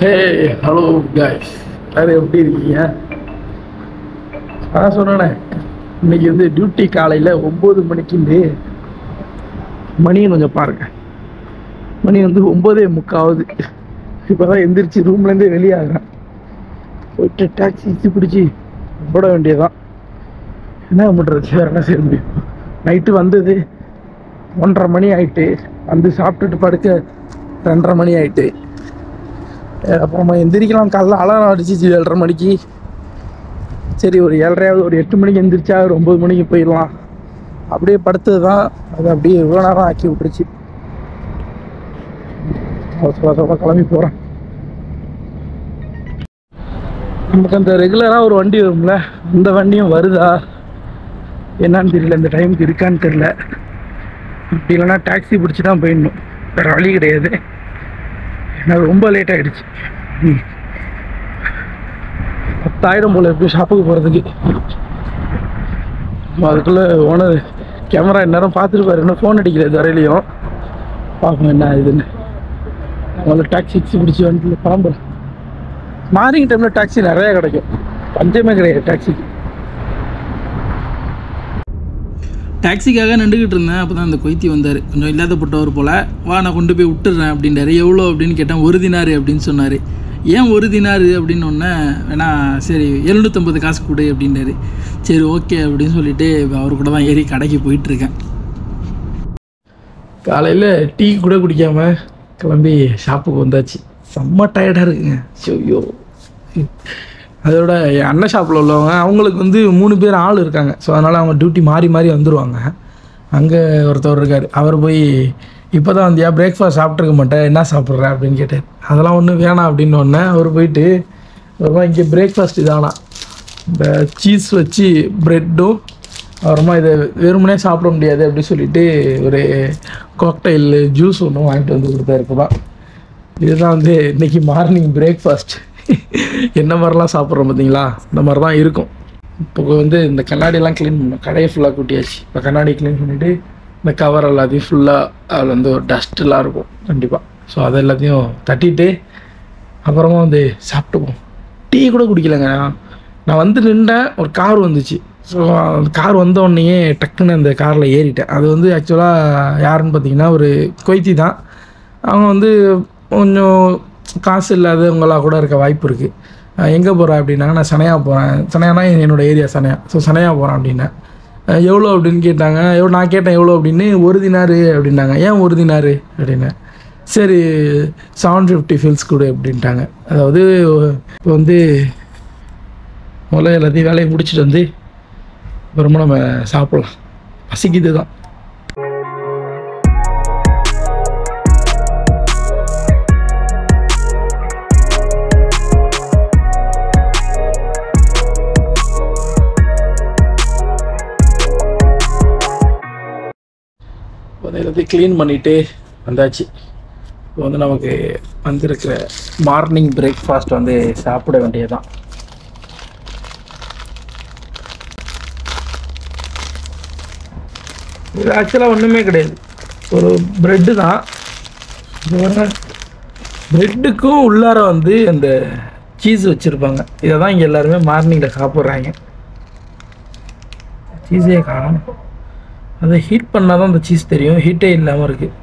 Hey hello guys அது எப்படி இருக்கீங்க? அதான் சொன்னேனே இன்னைக்கு வந்து டியூட்டி காலையில் ஒம்பது மணிக்குண்டு மணியை கொஞ்சம் பாருங்க. மணி வந்து ஒம்போதே முக்காவது. இப்போ தான் எந்திரிச்சு ரூம்லேருந்தே வெளியாகிறேன் போயிட்டு டாக்ஸி இச்சு பிடிச்சி போட வேண்டியதுதான். என்ன பண்ணுறது வேறு என்ன செய்ய முடியும்? நைட்டு வந்தது. ஒன்றரை மணி ஆயிட்டு வந்து சாப்பிட்டுட்டு படுக்க ரெண்டரை மணி ஆயிட்டு. அப்புறமா எந்திரிக்கலாம். காலைல அலாரம் அடிச்சிச்சு ஏழரை மணிக்கு. சரி ஒரு ஏழரையாவது ஒரு எட்டு மணிக்கு எந்திரிச்சா ஒரு ஒம்பது மணிக்கு போயிடலாம். அப்படியே படுத்தது தான் அது அப்படியே இவ்வளோ நேரம் ஆக்கி விட்டுருச்சு. அவசரமாக கிளம்பி போகிறேன் நமக்கு அந்த ரெகுலராக ஒரு வண்டி வரும்ல? அந்த வண்டியும் வருதா? என்னன்னு தெரியல. இந்த டைமுக்கு இருக்கான்னு தெரியல. அப்படி இல்லைன்னா டாக்ஸி பிடிச்சி தான் போயிடணும். வேறு வழி கிடையாது. ஏன்னா ரொம்ப லேட் ஆகிடுச்சு பத்தாயிரம் போல் எப்படி ஷாப்புக்கு போகிறதுக்கு அதுக்குள்ளே ஓனர் கேமரா இந்நேரம் பார்த்துருப்பாரு என்ன ஃபோன் அடிக்கிறது வரையிலையும் பார்ப்போம் என்ன இதுன்னு அவங்கள டாக்ஸி பிடிச்சி வந்துட்டு பாம்பு. மார்னிங் டைமில் டாக்ஸி நிறையா கிடைக்கும். பஞ்சமே கிடையாது டாக்ஸிக்கு டாக்ஸிக்காக நின்றுக்கிட்டு இருந்தேன். அப்போ தான் அந்த கொய்த்தி வந்தார். கொஞ்சம் இல்லாதப்பட்டவர் போல் வா நான் கொண்டு போய் விட்டுறேன் அப்படின்றாரு. எவ்வளோ? அப்படின்னு கேட்டேன். ஒரு தினாரு அப்படின்னு சொன்னார். ஏன் ஒரு தினாரு? அப்படின்னு ஒன்னே வேணா சரி எழுநூற்றம்பது காசு கொடு அப்படின்றாரு. சரி ஓகே அப்படின்னு சொல்லிட்டு அவர் கூட தான் ஏறி கடைக்கு போயிட்டுருக்கேன். காலையில் டீ கூட குடிக்காமல் கிளம்பி ஷாப்புக்கு வந்தாச்சு. செம்ம டயர்டாக இருக்குங்க. ஐயோ. அதோட என் அண்ணன் ஷாப்பில் உள்ளவங்க அவங்களுக்கு வந்து மூணு பேர் ஆள் இருக்காங்க. ஸோ அதனால் அவங்க டியூட்டி மாறி மாறி வந்துடுவாங்க அங்கே ஒருத்தவர் இருக்கார். அவர் போய் இப்போ தான் வந்தியா? பிரேக்ஃபாஸ்ட் சாப்பிட்ருக்க மாட்டேன். என்ன சாப்பிட்ற? அப்படின்னு கேட்டார். அதெல்லாம் ஒன்றும் வேணாம். அப்படின்னு ஒன்று அவர் போயிட்டு அப்புறமா இங்கே பிரேக்ஃபாஸ்ட் இதானா? இந்த சீஸ் வச்சு ப்ரெட்டும் அப்புறமா இதை வெறுமனே சாப்பிட முடியாது. அப்படின்னு சொல்லிட்டு ஒரு காக்டைல் ஜூஸ் ஒன்று வாங்கிட்டு வந்து கொடுத்தாரு இப்போ தான் இதுதான் வந்து இன்றைக்கி மார்னிங் பிரேக்ஃபாஸ்ட் என்ன மாதிரிலாம் சாப்பிட்றோம் பார்த்தீங்களா? இந்த மாதிரி தான் இருக்கும். இப்போ வந்து இந்த கண்ணாடியெல்லாம் க்ளீன் பண்ணோம் கடையை ஃபுல்லாக கூட்டியாச்சு. இப்போ கண்ணாடி க்ளீன் பண்ணிவிட்டு இந்த கவர் எல்லாத்தையும் ஃபுல்லாக அதில் வந்து ஒரு டஸ்ட்லாம் இருக்கும். கண்டிப்பாக ஸோ அதை எல்லாத்தையும் தட்டிட்டு அப்புறமா வந்து சாப்பிட்டுப்போம் டீ கூட குடிக்கலைங்க. நான் வந்து நின்றேன் ஒரு கார் வந்துச்சு. ஸோ அந்த கார் வந்த உடனேயே டக்குன்னு அந்த காரில் ஏறிட்டேன். அது வந்து ஆக்சுவலாக யாருன்னு பார்த்தீங்கன்னா ஒரு கொய்த்தி தான். அவங்க வந்து கொஞ்சம் காசு இல்லாதவங்களாக கூட இருக்க வாய்ப்பு இருக்குது எங்கே போகிறேன் அப்படின்னாங்க நான் சனையா போகிறேன் சனையானா என்னோட ஏரியா சனையா. ஸோ சனையா போகிறேன் அப்படின்னேன் எவ்வளோ அப்படின்னு கேட்டாங்க. எவ்வளோ நான் கேட்டேன் எவ்வளோ அப்படின்னு ஒரு தினாரு அப்படின்னாங்க. ஏன் ஒரு தினாரு? அப்படின்னேன் சரி செவன் ஃபிஃப்டி ஃபில்ஸ் கொடு அப்படின்ட்டாங்க. அதாவது இப்போ வந்து முதல்ல எல்லாத்தையும் வேலையை முடிச்சுட்டு வந்து அப்புறமா நம்ம சாப்பிட்லாம். பசிக்குது தான் இப்போ எல்லாத்தையும் க்ளீன் பண்ணிவிட்டு வந்தாச்சு. இப்போ வந்து நமக்கு வந்திருக்கிற மார்னிங் பிரேக்ஃபாஸ்ட் வந்து சாப்பிட வேண்டியதுதான். இது ஆக்சுவலாக ஒன்றுமே கிடையாது. ஒரு ப்ரெட்டு தான். ப்ரெட்டுக்கும் உள்ளார வந்து அந்த சீஸ் வச்சுருப்பாங்க. இதை தான் இங்கே எல்லாருமே மார்னிங்கில் சாப்பிட்றாங்க. சீஸே காணும். அதை ஹீட் பண்ணால் தான் அந்த சீஸ் தெரியும். ஹீட்டே இல்லாமல் இருக்குது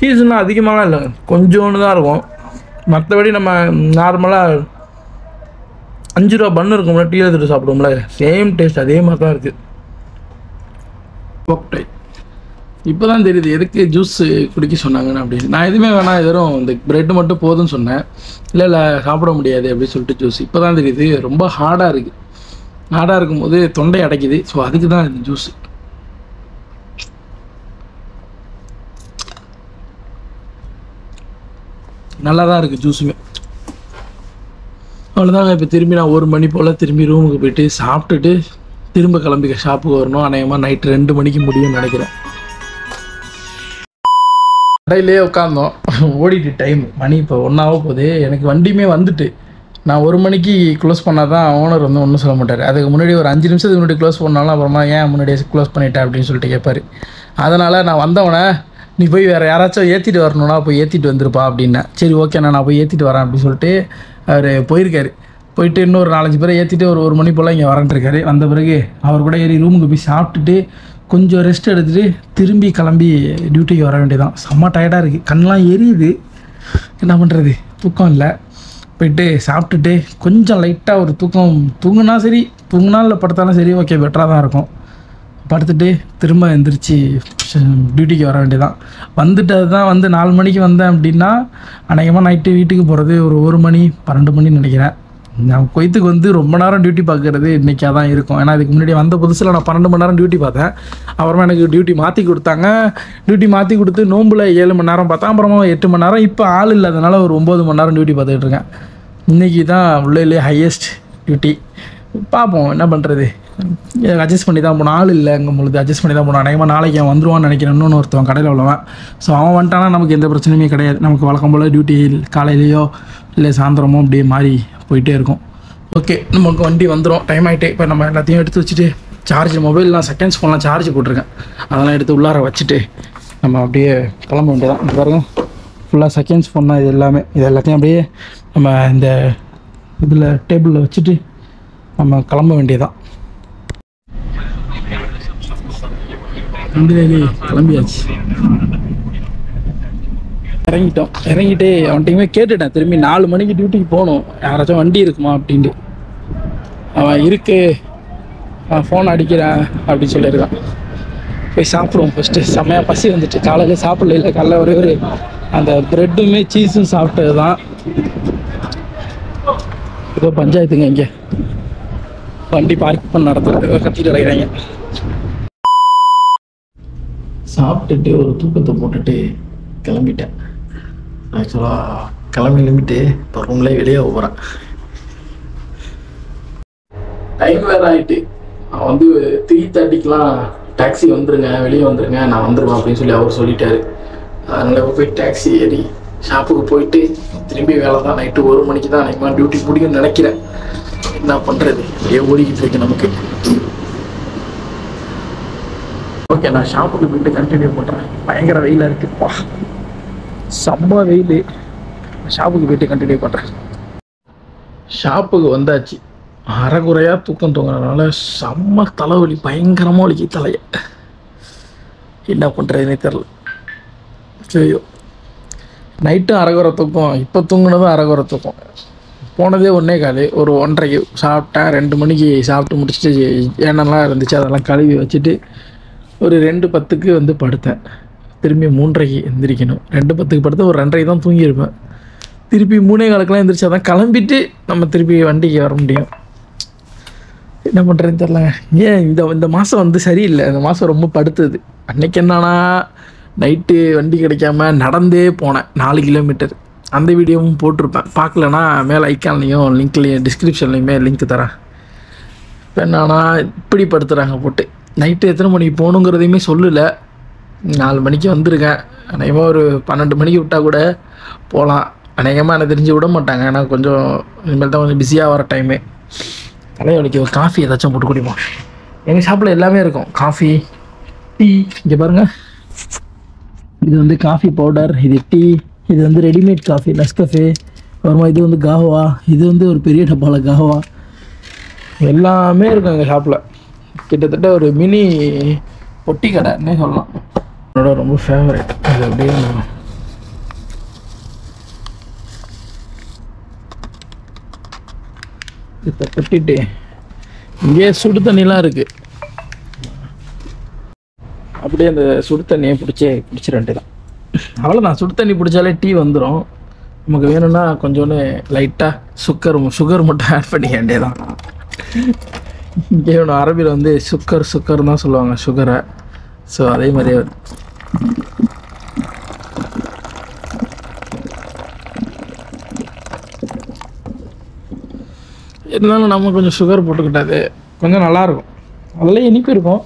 சீஸ்னால் அதிகமாகலாம் இல்லைங்க கொஞ்சோன்னு தான் இருக்கும். மற்றபடி நம்ம நார்மலாக அஞ்சு ரூபா பண்ணு இருக்கும்ல டீ எடுத்துகிட்டு சாப்பிடுவோம்ல. சேம் டேஸ்ட் அதே மாதிரி தான் இருக்குது ஓகே இப்போ தான் தெரியுது எதுக்கு ஜூஸ் குடிக்க சொன்னாங்கன்னு அப்படின்னு. நான் எதுவுமே வேணாம் வெறும் இந்த பிரெட் மட்டும் போதும்னு சொன்னேன். இல்லை இல்லை சாப்பிட முடியாது அப்படின்னு சொல்லிட்டு ஜூஸ் இப்போ தான் தெரியுது ரொம்ப ஹார்டாக இருக்குது ஹார்டாக இருக்கும்போது தொண்டை அடைக்குது. ஸோ அதுக்கு தான் இந்த ஜூஸ் நல்லா தான் இருக்குது ஜூஸுமே அவ்வளோதாங்க இப்போ திரும்பி நான் ஒரு மணி போல் திரும்பி ரூமுக்கு போயிட்டு சாப்பிட்டுட்டு திரும்ப கிளம்பி ஷாப்புக்கு வரணும். அநேகமாக நைட்டு ரெண்டு மணிக்கு முடியும்னு நினைக்கிறேன். கடையிலே உட்காந்தோம் ஓடிட்டு டைம் மணி இப்போ ஒன்றாக போகுது. எனக்கு வண்டியுமே வந்துட்டு. நான் ஒரு மணிக்கு க்ளோஸ் பண்ணால் தான் ஓனர் வந்து ஒன்றும் சொல்ல மாட்டார். அதுக்கு முன்னாடி ஒரு அஞ்சு நிமிஷத்துக்கு முன்னாடி க்ளோஸ் பண்ணாலும் அப்புறமா ஏன் முன்னாடியே க்ளோஸ் பண்ணிட்டேன் அப்படின்னு சொல்லிட்டு கேட்பார் அதனால் நான் வந்தவனே நீ போய் வேறு யாராச்சும் ஏற்றிட்டு வரணும்னா போய் ஏற்றிட்டு வந்துருப்பா அப்படின்னா சரி ஓகேண்ணா நான் போய் ஏற்றிட்டு வரேன் அப்படின்னு சொல்லிட்டு அவர் போயிருக்காரு. போயிட்டு இன்னொரு நாலஞ்சு பேரை ஏற்றிட்டு ஒரு ஒரு மணி போல் இங்கே வரன்ட்ருக்காரு வந்த பிறகு அவர் கூட ஏறி ரூமுக்கு போய் சாப்பிட்டுட்டு கொஞ்சம் ரெஸ்ட் எடுத்துகிட்டு திரும்பி கிளம்பி டியூட்டிக்கு வர வேண்டியதான் செம்ம டயர்டாக இருக்குது கண்ணெலாம் எரியுது. என்ன பண்ணுறது தூக்கம் இல்லை. போயிட்டு சாப்பிட்டுட்டு கொஞ்சம் லைட்டாக ஒரு தூக்கம். தூங்குனா சரி தூங்குனா இல்லை படுத்தாலும் சரி ஓகே பெட்டராக தான் இருக்கும். படுத்துட்டு திரும்ப எந்திரிச்சு டியூட்டிக்கு வர வேண்டியதான் வந்துட்டு தான் வந்து நாலு மணிக்கு வந்தேன் அப்படின்னா அநேகமாக நைட்டு வீட்டுக்கு போகிறது ஒரு ஒரு மணி பன்னெண்டு மணின்னு நினைக்கிறேன். நான் கொய்த்துக்கு வந்து ரொம்ப நேரம் டியூட்டி பார்க்குறது இன்றைக்காக தான் இருக்கும். ஏன்னா இதுக்கு முன்னாடி வந்த புதுசில் நான் பன்னெண்டு மணி நேரம் டியூட்டி பார்த்தேன். அப்புறமா எனக்கு டியூட்டி மாற்றி கொடுத்தாங்க. டியூட்டி மாற்றி கொடுத்து நோம்பில் ஏழு மணி நேரம் பார்த்தேன். அப்புறமா எட்டு மணி நேரம் இப்போ ஆள் இல்லாதனால ஒரு ஒம்பது மணி நேரம் டியூட்டி பார்த்துக்கிட்டு இருக்கேன். இன்றைக்கி தான் உள்ளே ஹையஸ்ட் டியூட்டி பார்ப்போம் என்ன பண்ணுறது அட்ஜஸ்ட் பண்ணி தான் போனோம் ஆள் இல்லை அங்கே பொழுது அட்ஜஸ்ட் பண்ணி தான் போனோம் அநேகமாக நாளைக்கு அவன் வந்துருவான்னு நினைக்கிறேன். இன்னொன்று ஒருத்தவன் கடையில் உள்ளவன். ஸோ அவன் வந்துட்டானா நமக்கு எந்த பிரச்சனையுமே கிடையாது. நமக்கு வழக்கம் போல் டியூட்டி காலையிலேயோ இல்லை சாயந்தரமோ அப்படியே மாறி போயிட்டே இருக்கும். ஓகே நமக்கு வண்டி வந்துடும் டைம் ஆகிட்டே இப்போ நம்ம எல்லாத்தையும் எடுத்து வச்சுட்டு சார்ஜ் மொபைல்லாம் செகண்ட்ஸ் ஃபோன்லாம் சார்ஜ் போட்டிருக்கேன். அதெல்லாம் எடுத்து உள்ளார வச்சுட்டு நம்ம அப்படியே கிளம்ப வேண்டியதான் இங்க பாருங்க. ஃபுல்லாக செகண்ட்ஸ் ஃபோன் தான் இது எல்லாமே. இது எல்லாத்தையும் அப்படியே நம்ம இந்த இதில் டேபிளில் வச்சுட்டு நம்ம கிளம்ப வேண்டியதான் கிளம்பியாச்சு. இறங்கிட்டோம். இறங்கிட்டு அவன்கிட்டயுமே கேட்டுட்டேன். திரும்பி நாலு மணிக்கு டியூட்டிக்கு போகணும். யாராச்சும் வண்டி இருக்குமா அப்படின்ட்டு. அவன் இருக்கு. நான் ஃபோன் அடிக்கிறேன் அப்படின்னு சொல்லியிருக்கான். போய் சாப்பிடுவோம் ஃபஸ்ட்டு செம்மையாக பசி வந்துட்டு. காலையில் சாப்பிடல இல்லை காலைல ஒரே ஒரு அந்த ப்ரெட்டுமே சீஸும் சாப்பிட்டது தான் ஏதோ பஞ்சாயத்துங்க இங்கே. வண்டி பார்க் பண்ண நடத்துறது கத்திட்டு கிடைக்கிறாங்க சாப்பிட்டுட்டு ஒரு தூக்கத்தை போட்டுட்டு கிளம்பிட்டேன். ஆக்சுவலாக கிளம்பி கிளம்பிட்டு இப்போ ரூம்லேயே வெளியே போகிறேன் டைம் வேறு ஆகிட்டு அவன் வந்து த்ரீ தேர்ட்டிக்கெலாம் டாக்ஸி வந்துருங்க வெளியே வந்துருங்க நான் வந்துடுவேன் அப்படின்னு சொல்லி அவர் சொல்லிட்டாரு. அதனால இப்ப போய் டாக்ஸி ஏறி ஷாப்புக்கு போயிட்டு திரும்பி வேலை தான் நைட்டு ஒரு மணிக்கு தான் அன்றைக்கி டியூட்டி முடியும்னு நினைக்கிறேன். என்ன பண்ணுறது அப்படியே ஓடிக்கிட்டு இருக்கு நமக்கு. ஓகே நான் ஷாப்புக்கு போயிட்டு கண்டினியூ பண்ணுறேன் பயங்கர வெயிலாக இருக்குப்பா. செம்ம வெயில். ஷாப்புக்கு போயிட்டு கண்டினியூ பண்ணுறேன் ஷாப்புக்கு வந்தாச்சு. அரைகுறையாக தூக்கம் தூங்குறதுனால செம்ம தலைவலி பயங்கரமாக வலிக்கு தலையை. என்ன பண்ணுறதுனே தெரில சரியோ நைட்டும் அரைகுறை தூக்கம். இப்போ தூங்கினதும் அரைகுறை தூக்கம். போனதே ஒன்றே காலு. ஒரு ஒன்றரைக்கு சாப்பிட்டேன் ரெண்டு மணிக்கு சாப்பிட்டு முடிச்சுட்டு ஏனெல்லாம் இருந்துச்சு அதெல்லாம் கழுவி வச்சுட்டு ஒரு ரெண்டு பத்துக்கு வந்து படுத்தேன். திரும்பி மூன்றரைக்கு எந்திரிக்கணும். ரெண்டு பத்துக்கு படுத்து ஒரு ரெண்டரைக்கு தான் தூங்கியிருப்பேன். திருப்பி மூணே காலக்கெலாம் எந்திரிச்சா தான் கிளம்பிட்டு நம்ம திருப்பி வண்டிக்கு வர முடியும். என்ன பண்ணுறேன்னு தெரில ஏன் இந்த இந்த மாதம் வந்து சரியில்லை. இந்த மாதம் ரொம்ப படுத்துது. அன்னைக்கு என்னன்னா நைட்டு வண்டி கிடைக்காம நடந்தே போனேன். நாலு கிலோமீட்டர் அந்த வீடியோவும் போட்டிருப்பேன். பார்க்கலனா மேலே ஐக்கான்லேயும் லிங்க்லேயும் டிஸ்கிரிப்ஷன்லேயுமே லிங்க் தரேன். இப்போ என்னன்னா இப்படி படுத்துகிறாங்க போட்டு. நைட்டு எத்தனை மணிக்கு போகணுங்கிறதையுமே சொல்லலை. நாலு மணிக்கு வந்திருக்கேன். அநேகமாக ஒரு பன்னெண்டு மணிக்கு விட்டால் கூட போகலாம் அநேகமாக எனக்கு தெரிஞ்சு விட மாட்டாங்க. ஏன்னா கொஞ்சம் இனிமேல் தான் கொஞ்சம் பிஸியாக வர டைமு தலைவலிக்கு ஒரு காஃபி ஏதாச்சும் போட்டு குடிப்போம். எங்கள் ஷாப்பில் எல்லாமே இருக்கும். காஃபி டீ இங்கே பாருங்கள் இது வந்து காஃபி பவுடர் இது டீ இது வந்து ரெடிமேட் காஃபி நெஸ்கஃபே அப்புறமா இது வந்து காவா இது வந்து ஒரு பெரிய டப்பாவில் காவா எல்லாமே இருக்கும் எங்கள் ஷாப்பில் கிட்டத்தட்ட ஒரு மினி பொட்டி கடைன்னே சொல்லலாம். என்னோட ரொம்ப ஃபேவரட் அது அப்படியே நான் இப்போ கொட்டிட்டு இங்கே சுடு தண்ணிலாம் இருக்குது அப்படியே அந்த சுடு தண்ணியை பிடிச்சி பிடிச்சிட வேண்டியதான் அவ்வளோதான் சுடு தண்ணி பிடிச்சாலே டீ வந்துடும் நமக்கு வேணும்னா கொஞ்சோண்டு லைட்டாக சுக்கர் சுகர் மட்டும் ஆட் பண்ணிக்க வேண்டியதான் இங்கே ஒன்று அரபியில் வந்து சுக்கர் சுக்கர் தான் சொல்லுவாங்க சுகரை ஸோ அதே மாதிரியே இருந்தாலும் நம்ம கொஞ்சம் சுகர் போட்டுக்கிட்டாது கொஞ்சம் நல்லாயிருக்கும். அதில் இனிப்பு இருக்கும்.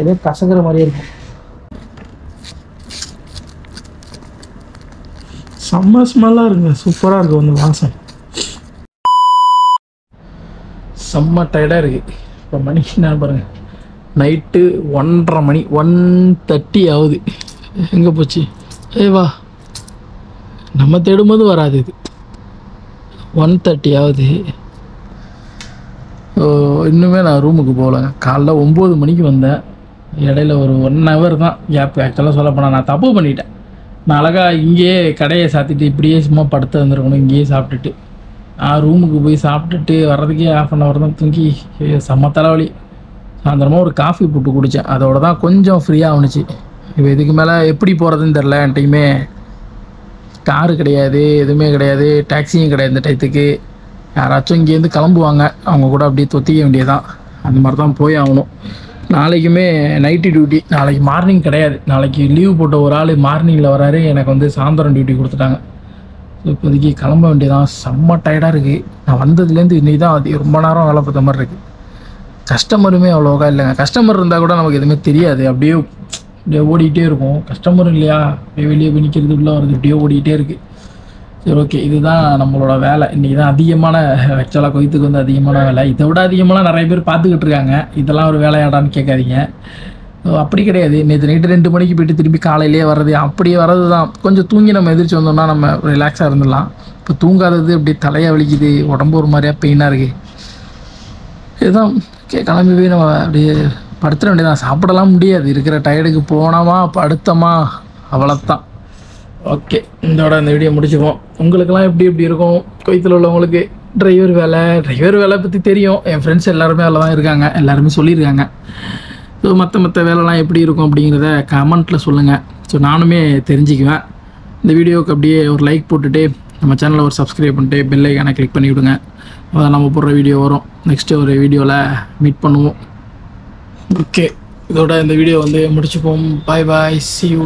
ஏதோ கசக்கிற மாதிரியே இருக்கும். செம்ம ஸ்மெல்லாக இருக்குங்க. சூப்பராக இருக்கும் அந்த வாசம். செம்ம டயர்டாக இருக்குது இப்போ மணிக்கு என்ன பாருங்கள் நைட்டு ஒன்றரை மணி ஒன் தேர்ட்டி ஆகுது. எங்கே போச்சு? ஏய் வா. நம்ம தேடும்போது வராது இது. ஒன் தேர்ட்டி ஆகுது. ஓ, இன்னுமே நான் ரூமுக்கு போகலங்க காலைல ஒம்பது மணிக்கு வந்தேன். இடையில ஒரு ஒன் ஹவர் தான் கேப் ஆக்சுவலாக சொல்ல போனால் நான் தப்பு பண்ணிட்டேன். நான் அழகாக இங்கேயே கடையை சாத்திட்டு இப்படியே சும்மா படுத்து வந்திருக்கணும் இங்கேயே சாப்பிட்டுட்டு. நான் ரூமுக்கு போய் சாப்பிட்டுட்டு வர்றதுக்கே ஆஃப் அன் ஹவர் தான் தூங்கி செம்ம தலைவலி. சாயந்தரமாக ஒரு காஃபி போட்டு குடித்தேன் அதோட தான் கொஞ்சம் ஃப்ரீயாக ஆணுச்சு இப்போ இதுக்கு மேலே எப்படி போகிறதுன்னு தெரில என்கிட்டையுமே காரு கிடையாது எதுவுமே கிடையாது டாக்ஸியும் கிடையாது இந்த டயத்துக்கு. யாராச்சும் இங்கேருந்து கிளம்புவாங்க. அவங்க கூட அப்படியே தொத்திக்க வேண்டியதான் அந்த மாதிரி தான் போய் ஆகணும். நாளைக்குமே நைட்டு டியூட்டி நாளைக்கு மார்னிங் கிடையாது. நாளைக்கு லீவ் போட்ட ஒரு ஆள் மார்னிங்கில் வராரு. எனக்கு வந்து சாயந்தரம் டியூட்டி கொடுத்துட்டாங்க. ஸோ இப்போதைக்கு கிளம்ப வேண்டியதான் செம்ம டயர்டாக இருக்குது நான் வந்ததுலேருந்து இன்னைக்கு தான் அது ரொம்ப நேரம் வேலை பார்த்த மாதிரி இருக்குது கஸ்டமருமே அவ்வளோக்கா இல்லைங்க. கஸ்டமர் இருந்தால் கூட நமக்கு எதுவுமே தெரியாது. அப்படியே அப்படியே ஓடிக்கிட்டே இருக்கும். கஸ்டமரும் இல்லையா? அப்படியே வெளியே போய் நிற்கிறது உள்ள வருது அப்படியே ஓடிக்கிட்டே இருக்குது சரி ஓகே. இதுதான் நம்மளோட வேலை. இன்றைக்கி தான் அதிகமான ஆக்சுவலாக கொய்த்துக்கு வந்து அதிகமான வேலை. இதை விட அதிகமாக நிறைய பேர் பார்த்துக்கிட்டு இருக்காங்க. இதெல்லாம் ஒரு வேலையாடான்னு கேட்காதீங்க. ஸோ அப்படி கிடையாது. நேற்று நைட்டு ரெண்டு மணிக்கு போயிட்டு திரும்பி காலையிலேயே வர்றது அப்படியே வர்றது தான். கொஞ்சம் தூங்கி நம்ம எதிர்த்து வந்தோம்னா நம்ம ரிலாக்ஸாக இருந்துடலாம். இப்போ தூங்காதது அப்படி தலையை வலிக்குது உடம்பு ஒரு மாதிரியா பெயினாக இருக்குது இதுதான் ஓகே கிளம்பி போய் நம்ம அப்படியே படுத்துட வேண்டியதான் சாப்பிடலாம் முடியாது. இருக்கிற டயர்டுக்கு போனோமா படுத்தோமா? அவ்வளோத்தான் ஓகே இதோட இந்த வீடியோ முடிச்சுப்போம் உங்களுக்கெல்லாம் எப்படி எப்படி இருக்கும்? கொய்த்தில் உள்ளவங்களுக்கு டிரைவர் வேலை டிரைவர் வேலை பற்றி தெரியும். என் ஃப்ரெண்ட்ஸ் எல்லாருமே அதில் தான் இருக்காங்க. எல்லாருமே சொல்லியிருக்காங்க. ஸோ மற்ற மற்ற வேலைலாம் எப்படி இருக்கும் அப்படிங்கிறத கமெண்ட்டில் சொல்லுங்கள் ஸோ நானுமே தெரிஞ்சுக்குவேன். இந்த வீடியோவுக்கு அப்படியே ஒரு லைக் போட்டுட்டு நம்ம சேனலை ஒரு சப்ஸ்கிரைப் பண்ணிட்டு பெல் ஐக்கானை கிளிக் பண்ணி விடுங்க நம்ம போடுற வீடியோ வரும். நெக்ஸ்ட்டு ஒரு வீடியோவில் மீட் பண்ணுவோம். ஓகே இதோட இந்த வீடியோ வந்து முடிச்சுப்போம். பாய் பாய் சி யூ